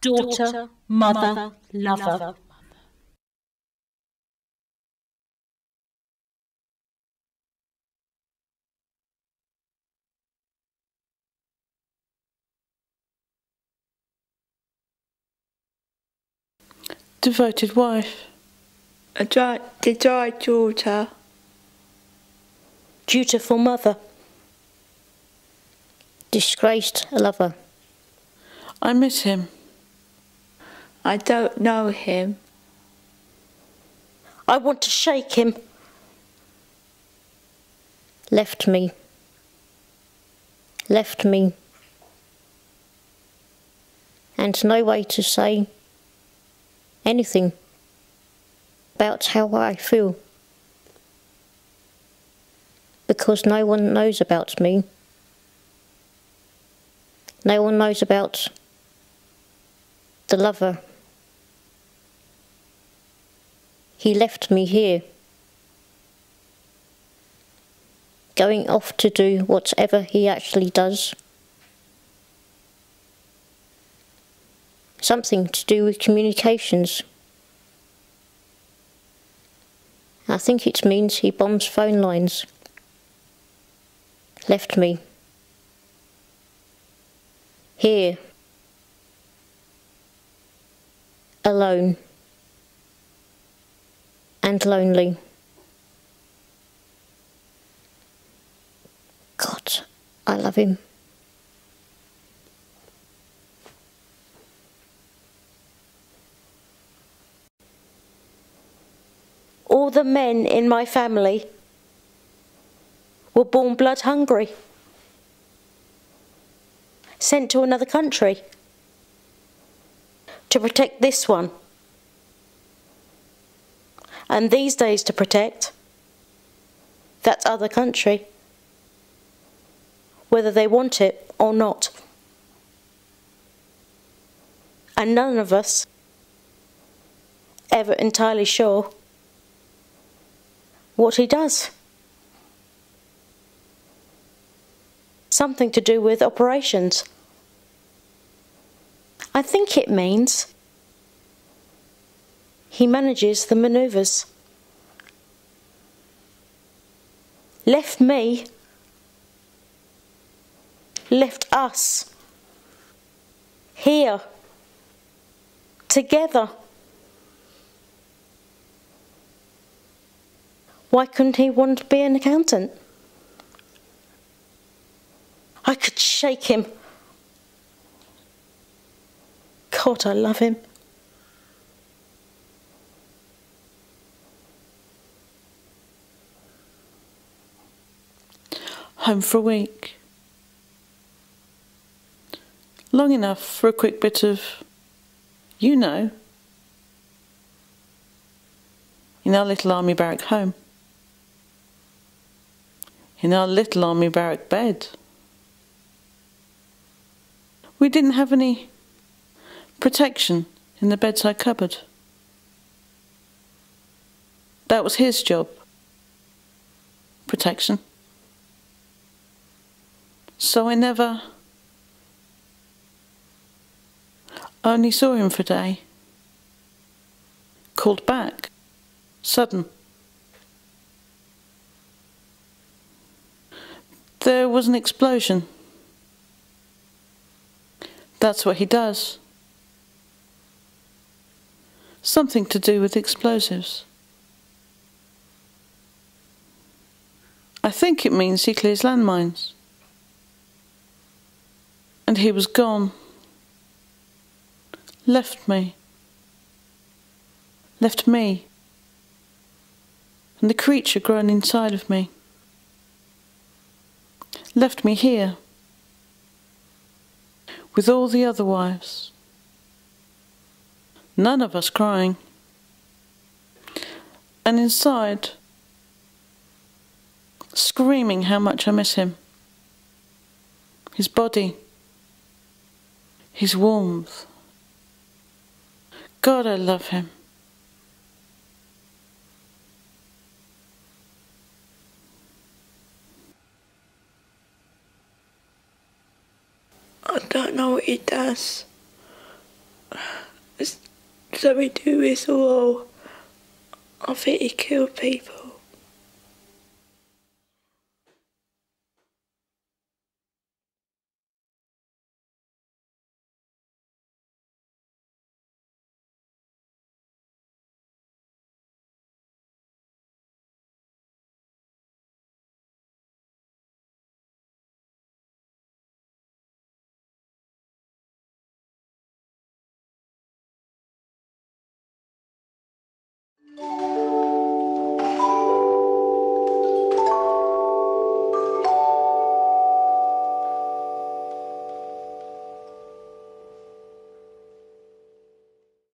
daughter, mother, lover. Devoted wife. A dry, the dry daughter. Dutiful mother. Disgraced lover. I miss him. I don't know him. I want to shake him. Left me. Left me. And no way to say anything about how I feel. Because no one knows about me. No one knows about the lover. He left me here, going off to do whatever he actually does. Something to do with communications. I think it means he bombs phone lines. Left me. Here. Alone. And lonely. God, I love him. All the men in my family were born blood hungry, sent to another country to protect this one, and these days to protect that other country, whether they want it or not. And none of us ever entirely sure what he does. Something to do with operations. I think it means he manages the manoeuvres. Left me, left us here together. Why couldn't he want to be an accountant? I could shake him. God, I love him. Home for a week. Long enough for a quick bit of, you know, in our little army barrack home in our little army barrack bed. We didn't have any protection in the bedside cupboard. That was his job. Protection. So I never only saw him for a day. Called back. Sudden. There was an explosion. That's what he does. Something to do with explosives. I think it means he clears landmines. And he was gone. Left me. Left me. And the creature grown inside of me left me here with all the other wives. None of us crying. And inside, screaming how much I miss him. His body, his warmth. God, I love him. I don't know what he does. Something to do the war. I think he killed people.